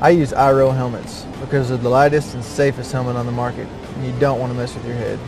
I use Airoh helmets because they're the lightest and safest helmet on the market, and you don't want to mess with your head.